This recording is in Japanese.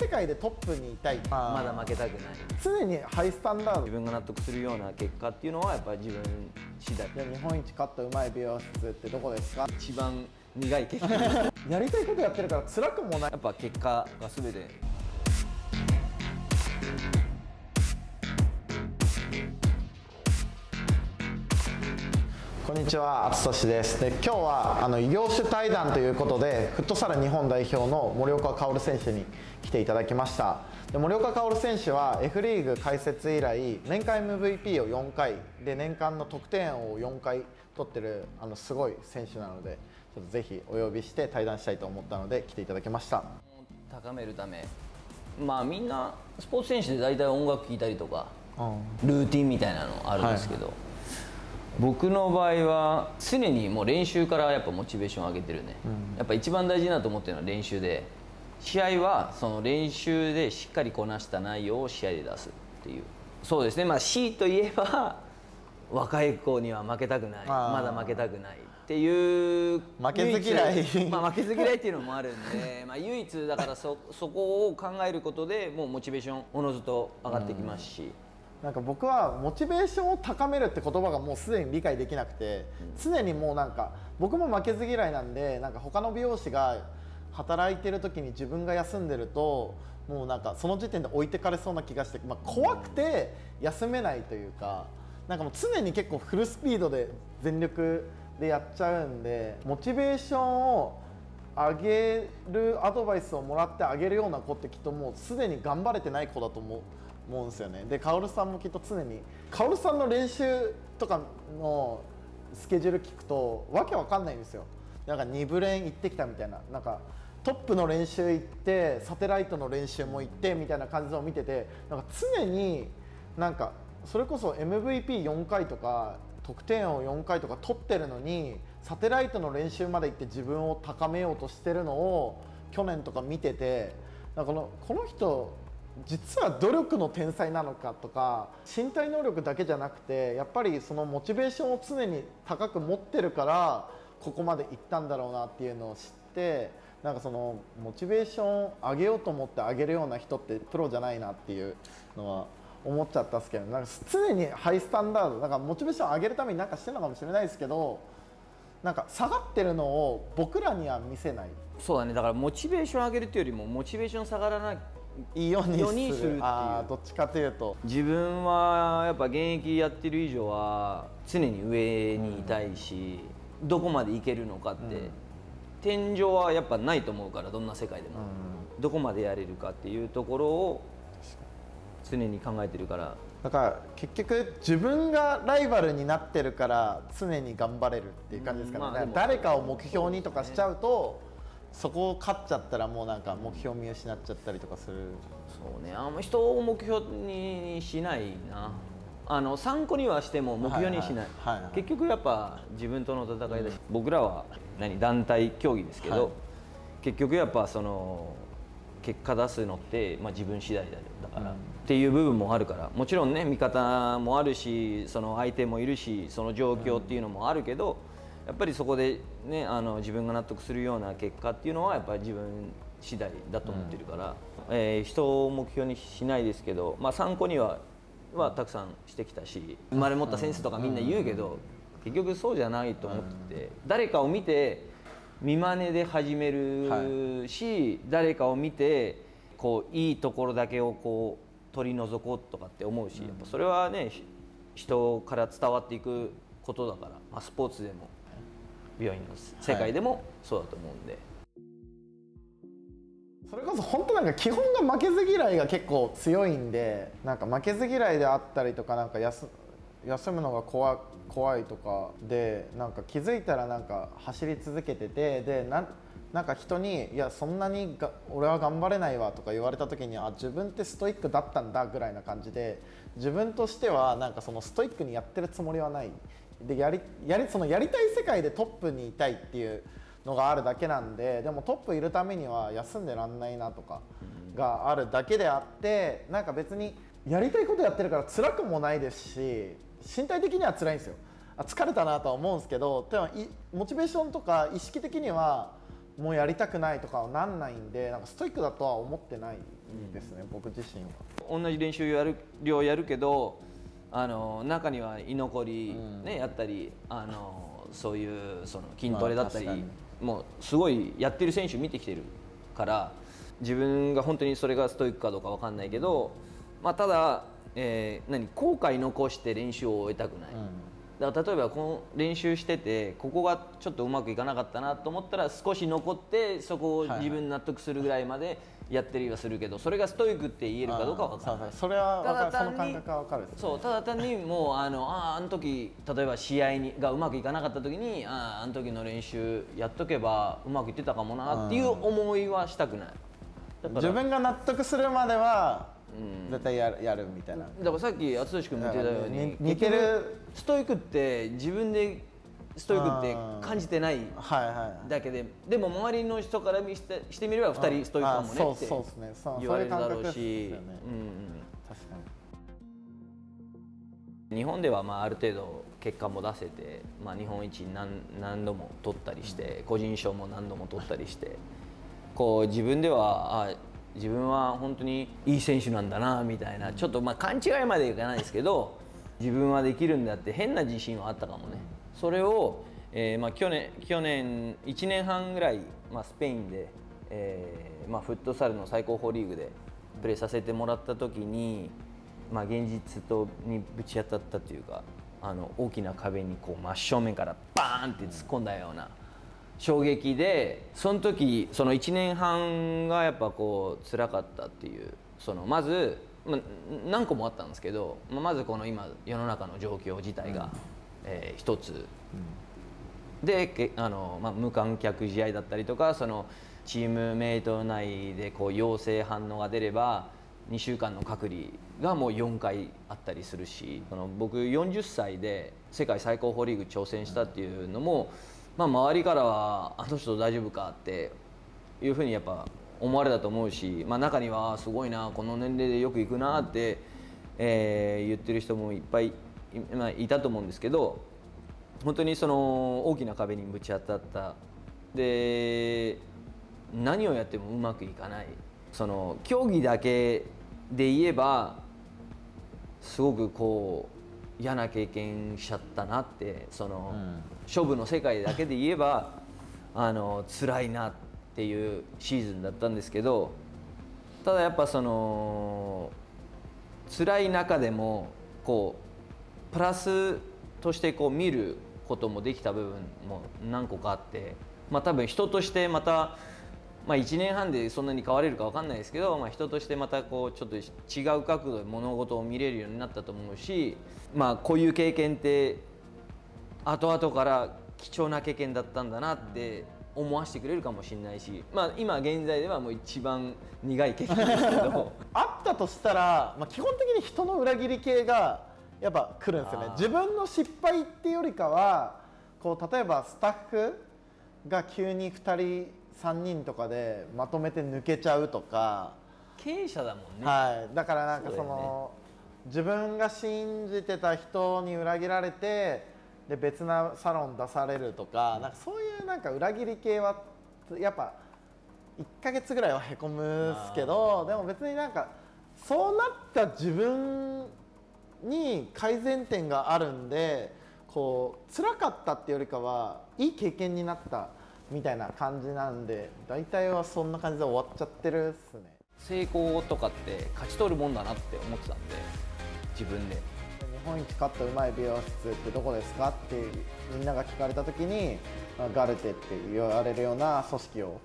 世界でトップにいたいまだ負けたくない。常にハイスタンダード。自分が納得するような結果っていうのはやっぱり自分次第。で日本一勝ったうまい美容室ってどこですか？一番苦い結果 やりたいことやってるから辛くもない。やっぱ結果が全て。こんにちは、あつとしです。で、今日はあの異業種対談ということで、フットサル日本代表の森岡薫選手に来ていただきました。で、森岡薫選手は F リーグ開設以来、年間 MVP を4回で年間の得点王を4回取ってるあのすごい選手なので、ちょっとぜひお呼びして対談したいと思ったので来ていただきました。高めるため。まあみんなスポーツ選手で大体音楽聴いたりとかルーティンみたいなのあるんですけど、僕の場合は常にもう練習からやっぱモチベーション上げてるね、やっぱ一番大事だと思ってるのは練習で試合はその練習でしっかりこなした内容を試合で出すっていう。そうですね。まあ C といえば 若い子には負けたくない。まだ負けたくないっていう。負けず嫌い。まあ負けず嫌いっていうのもあるんで まあ唯一だからそそこを考えることでもうモチベーションおのずと上がってきますし、なんか僕はモチベーションを高めるって言葉がもうすでに理解できなくて、常にもうなんか僕も負けず嫌いなんでなんか他の美容師が働いてる時に自分が休んでるともうなんかその時点で置いてかれそうな気がして、まあ、怖くて休めないというかなんかもう常に結構フルスピードで全力でやっちゃうんでモチベーションを上げるアドバイスをもらってあげるような子ってきっともうすでに頑張れてない子だと思う思うんですよね。で薫さんもきっと常に薫さんの練習とかのスケジュール聞くとわけわかんないんですよ。なんか2部練行ってきたみたいな。なんかトップの練習行ってサテライトの練習も行ってみたいな感じを見ててなんか常になんかそれこそ MVP4 回とか得点を4回とか取ってるのにサテライトの練習まで行って自分を高めようとしてるのを去年とか見ててなんかこのこの人実は努力の天才なのかとか身体能力だけじゃなくてやっぱりそのモチベーションを常に高く持ってるからここまで行ったんだろうなっていうのを知ってなんかそのモチベーション上げようと思って上げるような人ってプロじゃないなっていうのは思っちゃったんですけどなんか常にハイスタンダードなんかモチベーション上げるために何かしてるのかもしれないですけどなんか下がってるのを僕らには見せない。そうだね。だからモチベーション上げるっていうよりもモチベーション下がらないいいようにするあーどっちかというと。自分はやっぱ現役やってる以上は常に上にいたいし、どこまでいけるのかって、天井はやっぱないと思うからどんな世界でも、どこまでやれるかっていうところを常に考えてるから。だから結局自分がライバルになってるから常に頑張れるっていう感じですかね、うんまあ誰かを目標にとかしちゃうとそこを勝っちゃったらもうなんか目標見失っちゃったりとかする。そうね。あんま人を目標にしないなあの参考にはしても目標にしない,、はいはい。はいはい。結局やっぱ自分との戦いだし、僕らは何団体競技ですけど、はい。結局やっぱその結果出すのって、まあ、自分次第だだから、っていう部分もあるからもちろんね味方もあるしその相手もいるしその状況っていうのもあるけど、やっぱりそこで、ね、あの自分が納得するような結果っていうのはやっぱり自分次第だと思ってるから、えー人を目標にしないですけど、まあ、参考にははたくさんしてきたし生まれ持ったセンスとかみんな言うけど、結局そうじゃないと思ってて、誰かを見て見真似で始めるし、誰かを見てこういいところだけをこう取り除こうとかって思うし、やっぱそれはねひ人から伝わっていくことだから、まあ、スポーツでも美容院の世界でもそうだと思うんで。それこそ本当なんか基本が負けず嫌いが結構強いんでなんか負けず嫌いであったりとかなんか休休むのが怖怖いとかでなんか気づいたらなんか走り続けててでなんなんか人に「いやそんなにが俺は頑張れないわ」とか言われた時にあ自分ってストイックだったんだぐらいな感じで自分としてはなんかそのストイックにやってるつもりはない。でやりやりそのやりたい世界でトップにいたいっていうのがあるだけなんででもトップいるためには休んでらんないなとかがあるだけであってなんか別にやりたいことやってるから辛くもないですし身体的には辛いんですよ。あ疲れたなとは思うんですけどでもいモチベーションとか意識的にはもうやりたくないとかはなんないんでなんかストイックだとは思ってないですね、僕自身は。同じ練習やる量やるけどあの中には居残り、ねやったりあのそういうその筋トレだったり、まあもうすごいやってる選手見てきてるから自分が本当にそれがストイックかどうか分かんないけど、まあ、ただ、えー何後悔残して練習を終えたくない。だから例えばこの練習しててここがちょっとうまくいかなかったなと思ったら少し残ってそこを自分納得するぐらいまでやってりはするけどそれがストイックって言えるかどうかは分からない。そはただ単にその感覚は分かるですね。そうただ単にもうあのあーあの時例えば試合にがうまくいかなかった時にあーあの時の練習やっとけばうまくいってたかもなっていう思いはしたくない。自分が納得するまでは絶対やるやるみたいな、だからさっき淳君も言ってたようにに似てる。ストイックって自分でストイックって感じてないはいはいだけででも周りの人から見してしてみれば2人ストイックかもねあってそうそうですね。そう言われるだろうし。日本ではまあある程度結果も出せて、まあ、日本一何何度も取ったりして個人賞も何度も取ったりしてこう自分ではあ自分は本当にいい選手なんだなみたいなちょっとまあ勘違いまでいかないですけど自分はできるんだって変な自信はあったかもね。それを、えーまあ、去年去年1年半ぐらい、まあ、スペインで、えーまあ、フットサルの最高峰リーグでプレーさせてもらった時に、まあ、現実とにぶち当たったというかあの大きな壁にこう真正面からバーンって突っ込んだような衝撃でその時その1年半がやっぱこう辛かったっていうそのまず、まあ、何個もあったんですけど、まあ、まずこの今世の中の状況自体が、えー一つ。でけあの、まあ、無観客試合だったりとかそのチームメイト内でこう陽性反応が出れば2週間の隔離がもう4回あったりするしその僕40歳で世界最高峰リーグ挑戦したっていうのも、まあ、周りからはあの人大丈夫かっていうふうにやっぱ思われたと思うし、まあ、中にはすごいなこの年齢でよく行くなって、えー言ってる人もいっぱいい,、まあ、いたと思うんですけど本当にその大きな壁にぶち当たった。で何をやってもうまくいかない。その競技だけで言えばすごくこう嫌な経験しちゃったなってその、勝負の世界だけで言えばあの辛いなっていうシーズンだったんですけどただやっぱその辛い中でもこうプラスとしてこう見ることもできた部分も何個かあって、まあ、多分人としてまた、まあ、1年半でそんなに変われるか分かんないですけど、まあ、人としてまたこうちょっと違う角度で物事を見れるようになったと思うし、まあ、こういう経験って後々から貴重な経験だったんだなって思わせてくれるかもしれないし、まあ、今現在ではもう一番苦い経験ですけど。あったとしたら、まあ、基本的に人の裏切り系がやっぱ来るんですよね自分の失敗っていうよりかはこう例えばスタッフが急に2人3人とかでまとめて抜けちゃうとか、経営者だもんね、はい、だからなんかそうだよね。自分が信じてた人に裏切られてで別なサロン出されるとかなんかそういうなんか裏切り系はやっぱ1ヶ月ぐらいはへこむっすけどでも別になんかそうなった自分に改善点があるんでこう辛かったっていうよりかはいい経験になったみたいな感じなんで大体はそんな感じで終わっちゃってるっすね。成功とかって勝ち取るもんだなって思ってたんで自分で日本一勝ったうまい美容室ってどこですか？ってみんなが聞かれた時にまあガルテって言われるような組織を